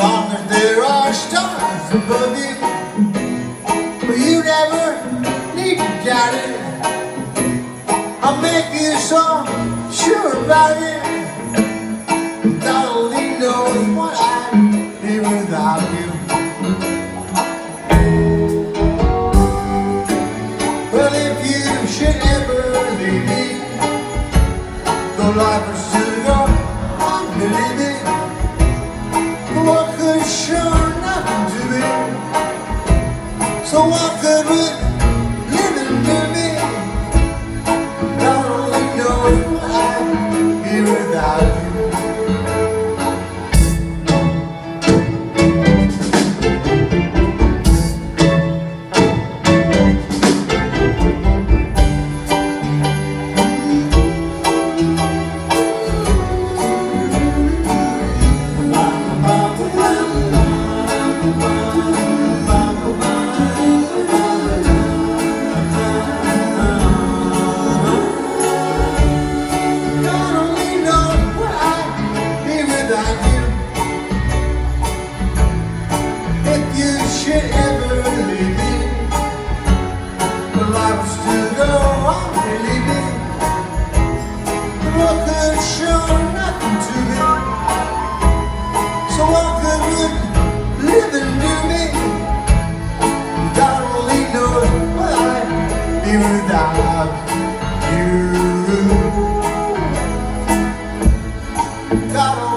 long as there are stars above you. But you never need to doubt it. I'll make you so sure about it. God only knows what I'd be without you. Well, if you should ever leave me, life is too long to. miles to I'm really The world could show nothing to me? So what good live and do me? God only knows what I'd be without you. God